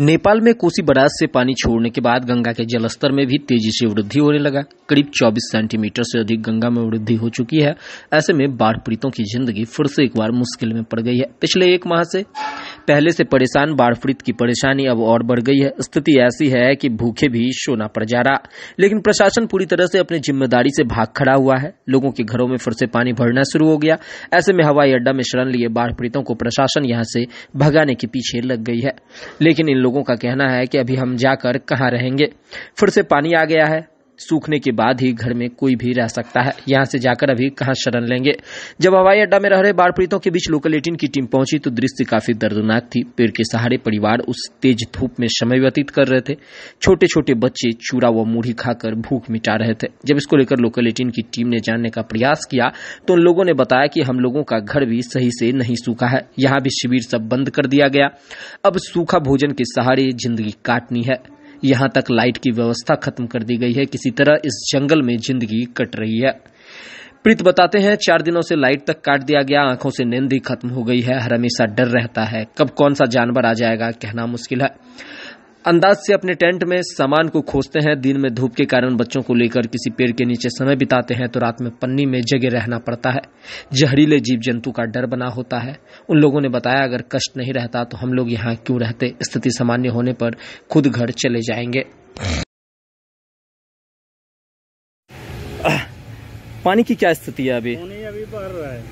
नेपाल में कोसी बराज से पानी छोड़ने के बाद गंगा के जलस्तर में भी तेज़ी से वृद्धि होने लगा। करीब 24 सेंटीमीटर से अधिक गंगा में वृद्धि हो चुकी है। ऐसे में बाढ़ पीड़ितों की ज़िंदगी फिर से एक बार मुश्किल में पड़ गई है पिछले एक माह से। पहले से परेशान बाढ़ की परेशानी अब और बढ़ गई है। स्थिति ऐसी है कि भूखे भी सोना पड़ जा रहा। लेकिन प्रशासन पूरी तरह से अपनी ज़िम्मेदारी से भाग खड़ा हुआ है। लोगों के घरों में फिर से पानी भरना शुरू हो गया। ऐसे में हवाई अड्डा में शरण लिए बाढ़ पीड़ितों को प्रशासन यहाँ से भगाने के पीछे लग गई है। लेकिन इन लोगों का कहना है कि अभी हम जाकर कहाँ रहेंगे? फिर से पानी आ गया है। सूखने के बाद ही घर में कोई भी रह सकता है। यहाँ से जाकर अभी कहाँ शरण लेंगे? जब हवाई अड्डा में रह रहे बाढ़ पीड़ितों के बीच लोकल एटीन की टीम पहुँची तो दृश्य काफ़ी दर्दनाक थी। पेड़ के सहारे परिवार उस तेज धूप में समय व्यतीत कर रहे थे। छोटे छोटे बच्चे चूरा व मूढ़ी खाकर भूख मिटा रहे थे। जब इसको लेकर लोकल एटीन की टीम ने जानने का प्रयास किया तो उन लोगों ने बताया कि हम लोगों का घर भी सही से नहीं सूखा है। यहाँ भी शिविर सब बंद कर दिया गया। अब सूखा भोजन के सहारे ज़िंदगी काटनी है। यहाँ तक लाइट की व्यवस्था खत्म कर दी गई है। किसी तरह इस जंगल में ज़िंदगी कट रही है। प्रीत बताते हैं, चार दिनों से लाइट तक काट दिया गया, आँखों से नींद ही खत्म हो गई है। हर हमेशा डर रहता है। कब कौन सा जानवर आ जाएगा, कहना मुश्किल है। अंदाज से अपने टेंट में सामान को खोजते हैं। दिन में धूप के कारण बच्चों को लेकर किसी पेड़ के नीचे समय बिताते हैं तो रात में पन्नी में जगह रहना पड़ता है। जहरीले जीव जंतु का डर बना होता है। उन लोगों ने बताया अगर कष्ट नहीं रहता तो हम लोग यहाँ क्यों रहते? स्थिति सामान्य होने पर खुद घर चले जाएँगे। पानी की क्या स्थिति है अभी? अभी बढ़ रहा है।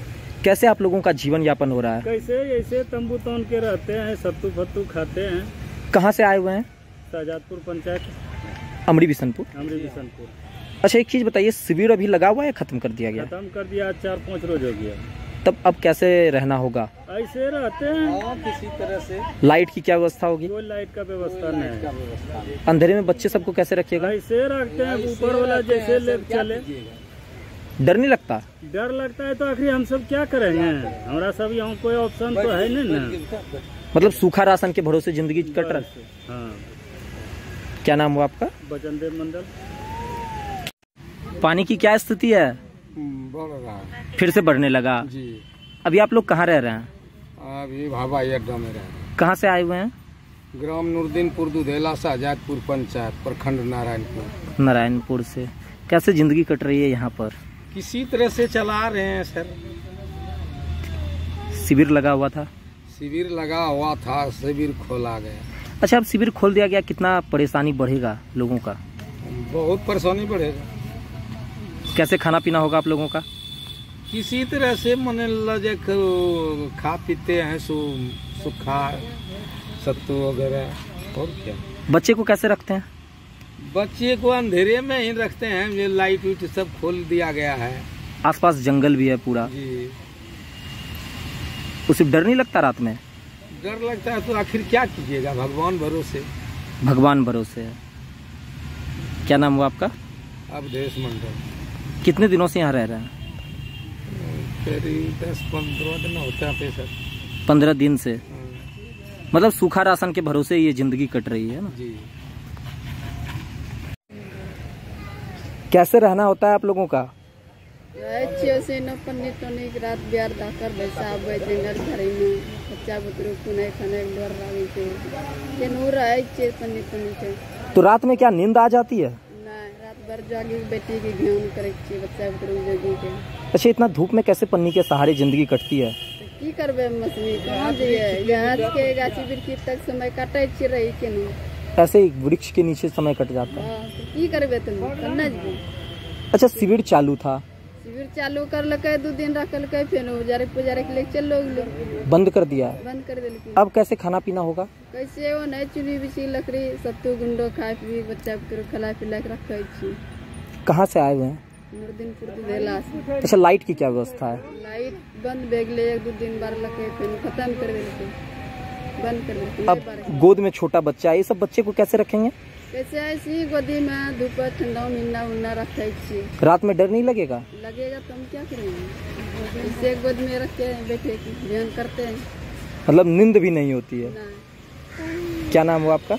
कैसे आप लोगों का जीवन यापन हो रहा है? कैसे? ऐसे तंबू तोन के रहते हैं सत्तू फत्तू खाते हैं। कहाँ से आए हुए हैं? शाहजादपुर पंचायत। अमरी बिशनपुर अमरी बिशनपुर अच्छा एक चीज़ बताइए शिविर अभी लगा हुआ है खत्म कर दिया गया? खत्म कर दिया चार पाँच रोज हो गया। तब अब कैसे रहना होगा? ऐसे रहते हैं। किसी तरह से। लाइट की क्या व्यवस्था होगी? कोई लाइट का व्यवस्था नहीं है। अंधेरे में बच्चे सबको कैसे रखिएगा? ऐसे रखते हैं ऊपर वाला जैसे ले चले। डर नहीं लगता? डर लगता है तो आखिर हम सब क्या करेंगे? हमारा सब यहाँ कोई ऑप्शन तो है नहीं ना। मतलब सूखा राशन के भरोसे ज़िंदगी कट रहा है। हाँ। क्या नाम हुआ आपका? मंडल। पानी की क्या स्थिति है? बढ़ रहा है। फिर से बढ़ने लगा। जी। अभी आप लोग कहाँ रह रहे हैं? अभी हवाई अड्डा में रह रहे हैं। कहाँ से आए हुए हैं? ग्राम नूरदीनपुर दुधेला शाहजादपुर पंचायत प्रखंड नारायणपुर। नारायणपुर से। कैसे ज़िंदगी कट रही है यहाँ पर? किसी तरह से चला रहे हैं सर। शिविर लगा हुआ था। शिविर लगा हुआ था शिविर खोला गया। अच्छा अब शिविर खोल दिया गया कितना परेशानी बढ़ेगा लोगों का? बहुत परेशानी बढ़ेगा। कैसे खाना पीना होगा आप लोगों का? किसी तरह से मन लगे खा पीते हैं सु सुखा सत्तू वगैरह और क्या। बच्चे को कैसे रखते हैं? बच्चे को अंधेरे में ही रखते हैं ये लाइट उइट सब खोल दिया गया है। आसपास जंगल भी है पूरा। जी। उसे डर नहीं लगता रात में? डर लगता है तो आखिर क्या कीजिएगा? भगवान भरोसे। भगवान भरोसे है। क्या नाम हुआ आपका? अवधेश मंडल। कितने दिनों से यहाँ रह रहे हैं? करीब दस पंद्रह दिन होता है सर पंद्रह दिन से? मतलब सूखा राशन के भरोसे ये ज़िंदगी कट रही है ना? जी। कैसे रहना होता है आप लोगों का? तो रात में क्या नींद आ जाती है रात भर जागी बेटी के ध्यान करै छियै बच्चा बुतरू जगी के अच्छा इतना धूप में कैसे पन्नी के सहारे ज़िंदगी कटती है की करबै मछली कहाँ जइयै गाछ के गाछी वृक्षी तक समय काटै रही ऐसे ही वृक्ष के नीचे समय कट जाता है की करबै तुम कन्ने अच्छा शिविर चालू था शिविर चालू करलकै दू दिन रखलकै फेर उजारे पुजारे के लेके चलो गेलै बंद कर दिया। बंद कर देलकै। अब कैसे खाना पीना होगा? कैसे हो नहीं चुनी बिछी लकड़ी सत्तू गुंडो खाए पी बच्चा खिला पिला के रखे छी। कहाँ से आए हुए हैं? अच्छा लाइट की क्या व्यवस्था है? लाइट बंद भे गेलै एक दू दिन बार लकै फिर खत्म कर देलकै। बंद कर अब गोद में छोटा बच्चा है ये सब बच्चे को कैसे रखेंगे? कैसे ऐसी गोदी में धूप ठंडा महीना उन्ना रखे छी रात में डर नहीं लगेगा? लगेगा तो हम क्या करेंगे इसे गोद में रख के बैठे ध्यान करते हैं। मतलब नींद भी नहीं होती है। ना। क्या नाम हुआ आपका।